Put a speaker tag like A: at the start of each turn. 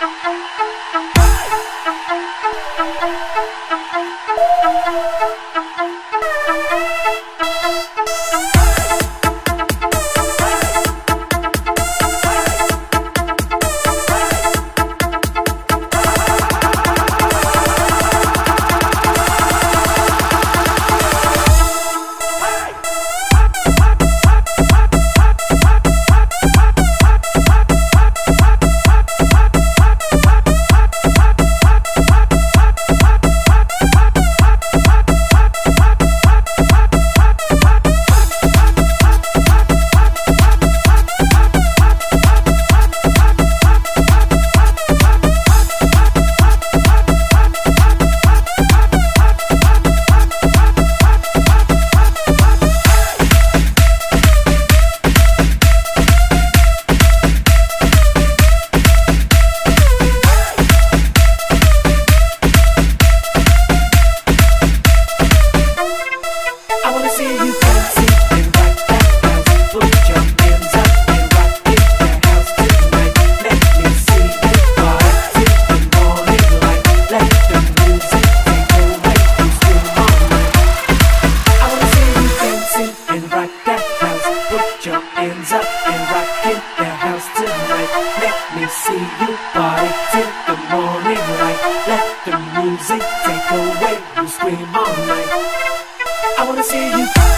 A: Thank you. your hands up and rockin' the house tonight. Let me see you party till the morning light. Let the music take away you scream all night. I wanna see you.